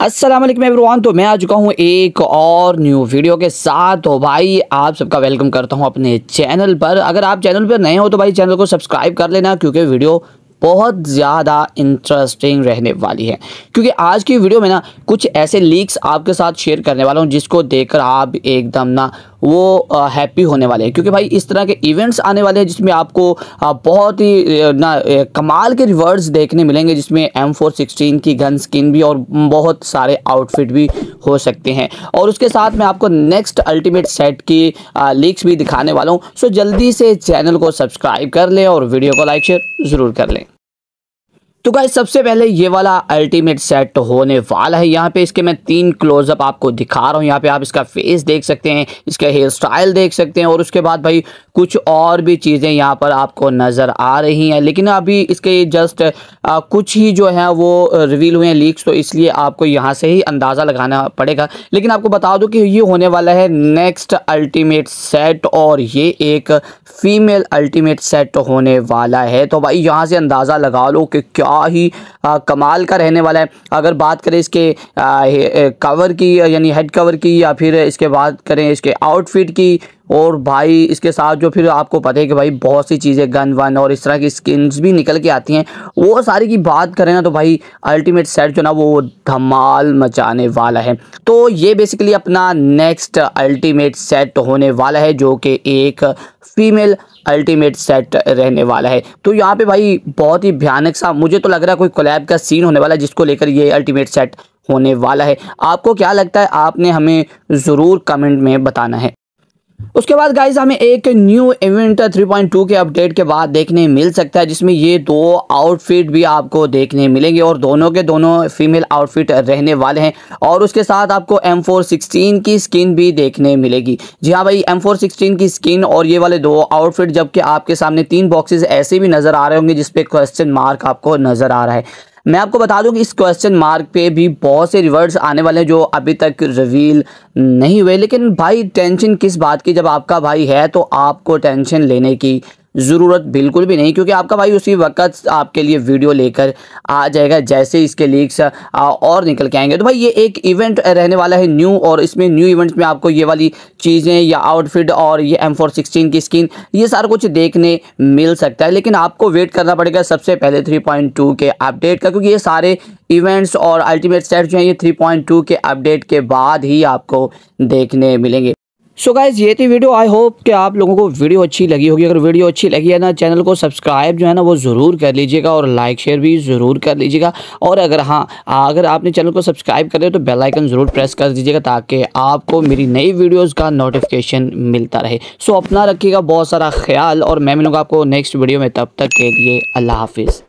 वालेकुम एवरीवन। तो मैं आ चुका हूँ एक और न्यू वीडियो के साथ। तो भाई, आप सबका वेलकम करता हूँ अपने चैनल पर। अगर आप चैनल पर नए हो तो भाई चैनल को सब्सक्राइब कर लेना, क्योंकि वीडियो बहुत ज़्यादा इंटरेस्टिंग रहने वाली है। क्योंकि आज की वीडियो में ना कुछ ऐसे लीक्स आपके साथ शेयर करने वाला हूँ, जिसको देखकर आप एकदम ना वो हैप्पी होने वाले हैं। क्योंकि भाई इस तरह के इवेंट्स आने वाले हैं जिसमें आपको बहुत ही ना कमाल के रिवर्ड्स देखने मिलेंगे, जिसमें एम फोर सिक्सटीन की गन स्किन भी और बहुत सारे आउटफिट भी हो सकते हैं। और उसके साथ मैं आपको नेक्स्ट अल्टीमेट सेट की लीक्स भी दिखाने वाला हूँ। सो जल्दी से चैनल को सब्सक्राइब कर लें और वीडियो को लाइक शेयर ज़रूर कर लें। तो गाइस सबसे पहले ये वाला अल्टीमेट सेट होने वाला है। यहाँ पे इसके मैं तीन क्लोजअप आपको दिखा रहा हूँ। यहाँ पे आप इसका फेस देख सकते हैं इसका हेयर स्टाइल देख सकते हैं और उसके बाद भाई कुछ और भी चीज़ें यहाँ पर आपको नज़र आ रही हैं। लेकिन अभी इसके जस्ट आ, कुछ ही जो है वो रिवील हुए हैं लीक्स तो इसलिए आपको यहाँ से ही अंदाज़ा लगाना पड़ेगा। लेकिन आपको बता दूँ कि ये होने वाला है नेक्स्ट अल्टीमेट सेट और ये एक फीमेल अल्टीमेट सेट होने वाला है। तो भाई यहाँ से अंदाज़ा लगा लो कि क्या ही आ, कमाल का रहने वाला है। अगर बात करें इसके कवर की यानी हेड कवर की या फिर इसके बात करें इसके आउटफिट की और भाई इसके साथ जो फिर आपको पता है कि भाई बहुत सी चीज़ें, गन, वन और इस तरह की स्किन्स भी निकल के आती हैं। वो सारी की बात करें ना तो भाई अल्टीमेट सेट जो ना वो धमाल मचाने वाला है। तो ये बेसिकली अपना नेक्स्ट अल्टीमेट सेट होने वाला है जो कि एक फीमेल अल्टीमेट सेट रहने वाला है। तो यहाँ पे भाई बहुत ही भयानक सा, मुझे तो लग रहा है कोई कोलैब का सीन होने वाला है जिसको लेकर ये अल्टीमेट सेट होने वाला है। आपको क्या लगता है? आपने हमें ज़रूर कमेंट में बताना है। उसके बाद गाइज़ हमें एक न्यू इवेंट 3.2 के अपडेट के बाद देखने मिल सकता है, जिसमें ये दो आउटफिट भी आपको देखने मिलेंगे और दोनों के दोनों फीमेल आउटफिट रहने वाले हैं और उसके साथ आपको M416 की स्किन भी देखने मिलेगी। जी हाँ भाई M416 की स्किन और ये वाले दो आउटफिट जबकि आपके सामने तीन बॉक्सेस ऐसे भी नज़र आ रहे होंगे जिसपे क्वेश्चन मार्क आपको नज़र आ रहा है। मैं आपको बता दूँ कि इस क्वेश्चन मार्क पे भी बहुत से रिवर्ड्स आने वाले हैं जो अभी तक रिवील नहीं हुए। लेकिन भाई टेंशन किस बात की? जब आपका भाई है तो आपको टेंशन लेने की ज़रूरत बिल्कुल भी नहीं, क्योंकि आपका भाई उसी वक्त आपके लिए वीडियो लेकर आ जाएगा, जैसे इसके लीक्स और निकल के आएँगे। तो भाई ये एक इवेंट रहने वाला है न्यू, और इसमें न्यू इवेंट्स में आपको ये वाली चीज़ें, या आउटफिट और ये एम फोर सिक्सटीन की स्किन, ये सारा कुछ देखने मिल सकता है। लेकिन आपको वेट करना पड़ेगा सबसे पहले थ्री पॉइंट टू के अपडेट का, क्योंकि ये सारे इवेंट्स और अल्टीमेट सेट जो हैं, ये थ्री पॉइंट टू के अपडेट के बाद ही आपको देखने मिलेंगे। सो गाइज़ ये थी वीडियो आई होप कि आप लोगों को वीडियो अच्छी लगी होगी. अगर वीडियो अच्छी लगी है ना चैनल को सब्सक्राइब जो है ना, वो ज़रूर कर लीजिएगा और लाइक शेयर भी ज़रूर कर लीजिएगा. और अगर हाँ अगर आपने चैनल को सब्सक्राइब कर दिया तो बेल आइकन ज़रूर प्रेस कर दीजिएगा ताकि आपको मेरी नई वीडियोज़ का नोटिफिकेशन मिलता रहे. सो अपना रखिएगा बहुत सारा ख्याल और मैं मिलूँगा आपको नेक्स्ट वीडियो में. तब तक के लिए अल्लाह हाफिज़.